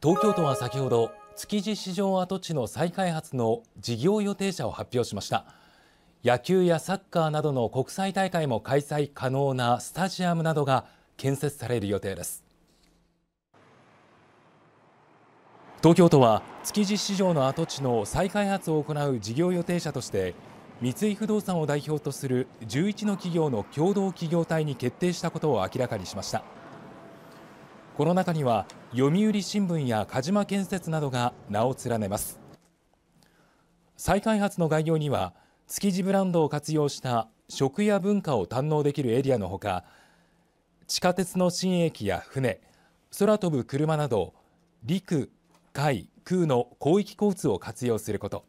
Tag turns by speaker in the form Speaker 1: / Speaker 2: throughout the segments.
Speaker 1: 東京都は先ほど築地市場跡地の再開発の事業予定者を発表しました。野球やサッカーなどの国際大会も開催可能なスタジアムなどが建設される予定です。東京都は築地市場の跡地の再開発を行う事業予定者として三井不動産を代表とする11の企業の共同企業体に決定したことを明らかにしました。この中には読売新聞や鹿島建設などが名を連ねます。再開発の概要には築地ブランドを活用した食や文化を堪能できるエリアのほか地下鉄の新駅や船空飛ぶ車など陸海空の広域交通を活用すること。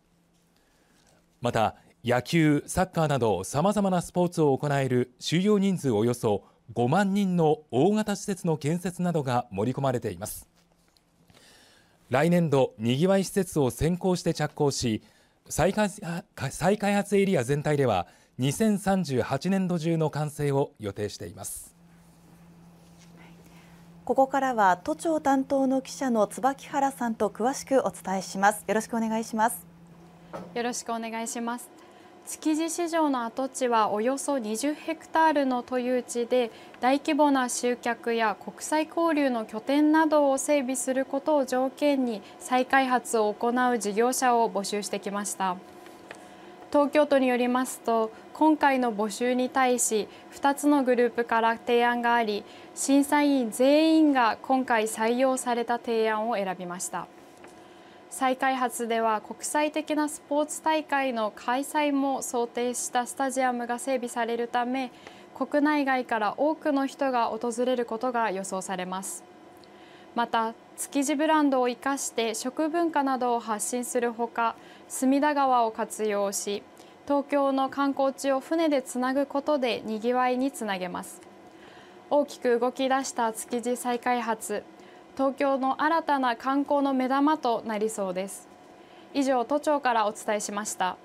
Speaker 1: また野球サッカーなどさまざまなスポーツを行える収容人数およそ5万人の大型施設の建設などが盛り込まれています。来年度にぎわい施設を先行して着工し再開再開発エリア全体では2038年度中の完成を予定しています。
Speaker 2: ここからは都庁担当の記者の椿原さんと詳しくお伝えします。よろしくお願いします。
Speaker 3: よろしくお願いします築地市場の跡地はおよそ20ヘクタールの都有地で大規模な集客や国際交流の拠点などを整備することを条件に再開発を行う事業者を募集してきました。東京都によりますと今回の募集に対し2つのグループから提案があり審査員全員が今回採用された提案を選びました。再開発では国際的なスポーツ大会の開催も想定したスタジアムが整備されるため国内外から多くの人が訪れることが予想されます。また築地ブランドを生かして食文化などを発信するほか隅田川を活用し東京の観光地を船でつなぐことでにぎわいにつなげます。大きく動き出した築地再開発。東京の新たな観光の目玉となりそうです。以上都庁からお伝えしました。